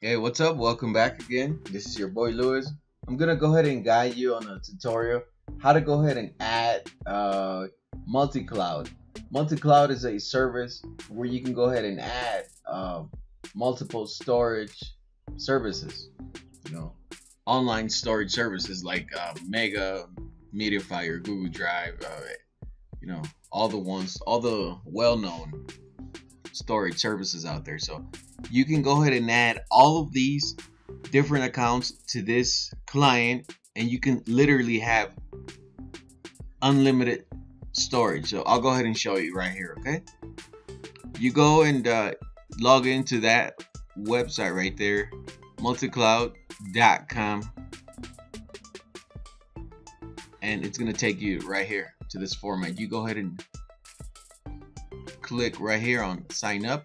Hey, what's up? Welcome back again. This is your boy Lewis. I'm gonna go ahead and guide you on a tutorial how to go ahead and add uh, multi-cloud. Multi-cloud is a service where you can go ahead and add uh, multiple storage services. You know, online storage services like uh, Mega, MediaFire, Google Drive. Uh, you know, all the ones, all the well-known storage services out there. So you can go ahead and add all of these different accounts to this client and you can literally have unlimited storage. So I'll go ahead and show you right here, okay? You go and uh, log into that website right there, multicloud.com and it's gonna take you right here to this format. You go ahead and click right here on sign up.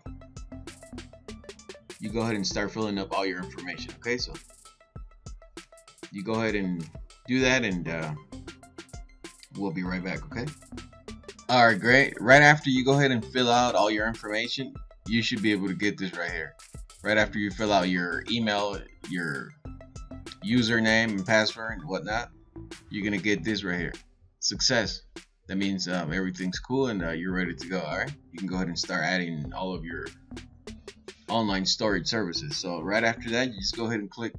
You go ahead and start filling up all your information okay? So you go ahead and do that and uh, we'll be right back okay? Alright great. Right after you go ahead and fill out all your information you should be able to get this right here. Right after you fill out your email your username and password and whatnot you're gonna get this right here. Success. That means um, everything's cool and uh, you're ready to go all right? You can go ahead and start adding all of your online storage services. So right after that you just go ahead and click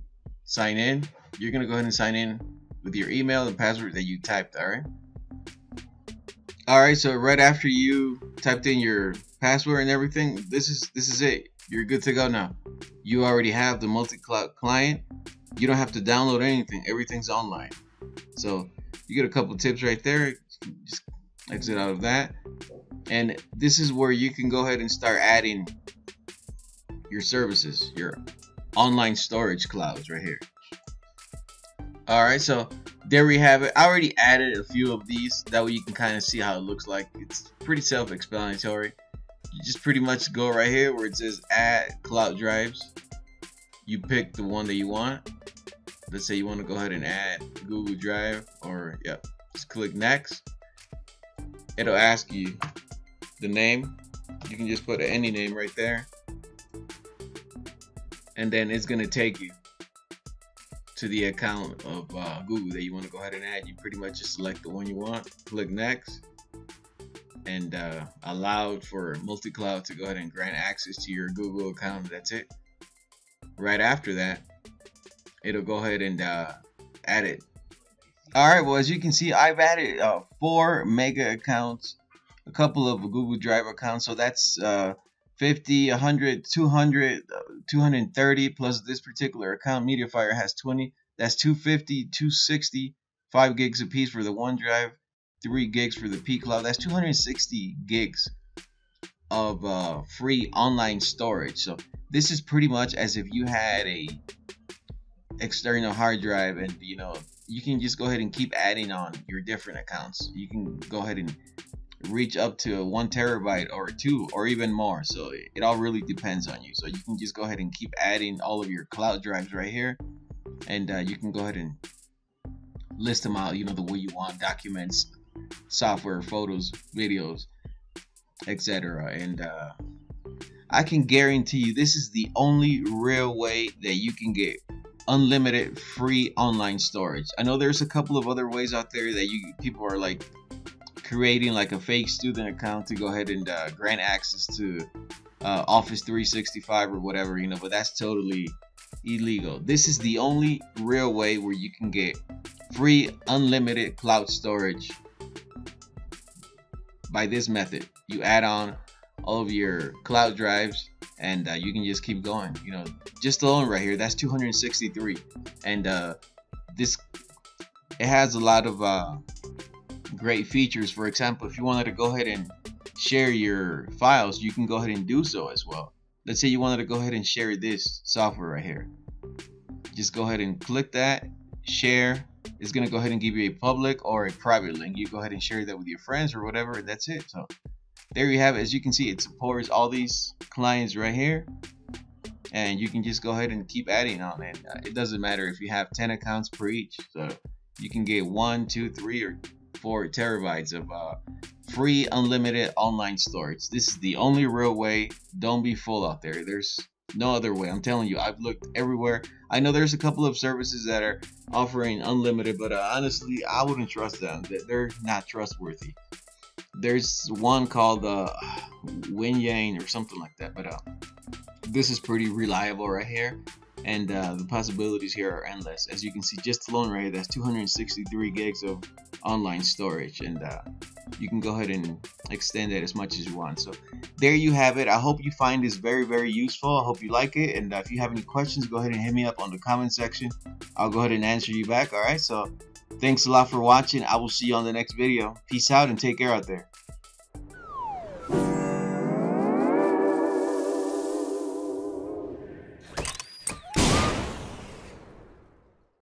sign in. You're gonna go ahead and sign in with your email and password that you typed all right? All right so right after you typed in your password and everything this is this is it. You're good to go now. You already have the multi-cloud client. You don't have to download anything. Everything's online so you get a couple tips right there. Just exit out of that. And this is where you can go ahead and start adding your services your online storage clouds right here. All right so there we have it. I already added a few of these. That way you can kind of see how it looks like. It's pretty self-explanatory. You just pretty much go right here where it says add cloud drives. You pick the one that you want let's say you want to go ahead and add google drive or yep just click next. It'll ask you the name. You can just put any name right there. And then it's gonna take you to the account of uh, Google that you want to go ahead and add. You pretty much just select the one you want click next and uh, allow for multi-cloud to go ahead and grant access to your Google account. That's it. Right after that it'll go ahead and uh, add it Alright, well as you can see, I've added uh, four mega accounts, a couple of Google Drive accounts, so that's uh, 50, 100, 200, uh, 230 plus this particular account. MediaFire has 20, that's 250, 260, 5 gigs apiece for the OneDrive, 3 gigs for the pCloud. That's 260 gigs of uh, free online storage. So this is pretty much as if you had a external hard drive and you know you can just go ahead and keep adding on your different accounts. You can go ahead and reach up to one terabyte or two or even more. So it all really depends on you. So you can just go ahead and keep adding all of your cloud drives right here. And uh, you can go ahead and list them out, you know, the way you want documents, software, photos, videos, etc. And uh, I can guarantee you this is the only real way that you can get unlimited free online storage. I know there's a couple of other ways out there that you people are like creating like a fake student account to go ahead and uh, grant access to uh, Office 365 or whatever, you know, but that's totally illegal. This is the only real way where you can get free unlimited cloud storage by this method. You add on all of your cloud drives and uh, you can just keep going you know just alone right here that's 263 and uh, this it has a lot of uh, great features. For example if you wanted to go ahead and share your files you can go ahead and do so as well. Let's say you wanted to go ahead and share this software right here. Just go ahead and click that share. It's gonna go ahead and give you a public or a private link. You go ahead and share that with your friends or whatever and that's it. So there you have it as you can see it supports all these clients right here and you can just go ahead and keep adding on it uh, it doesn't matter if you have 10 accounts per each so you can get one two three or four terabytes of uh, free unlimited online storage. This is the only real way. Don't be fooled out there. There's no other way. I'm telling you, I've looked everywhere. I know there's a couple of services that are offering unlimited, but uh, honestly, I wouldn't trust them. They're not trustworthy. There's one called uh, Winyang or something like that, but uh, this is pretty reliable right here and uh, the possibilities here are endless. As you can see, just alone right here, that's 263 gigs of online storage, and uh, you can go ahead and extend it as much as you want. So there you have it. I hope you find this very, very useful. I hope you like it, and uh, if you have any questions, go ahead and hit me up on the comment section. I'll go ahead and answer you back. All right. So thanks a lot for watching. I will see you on the next video. Peace out and take care out there.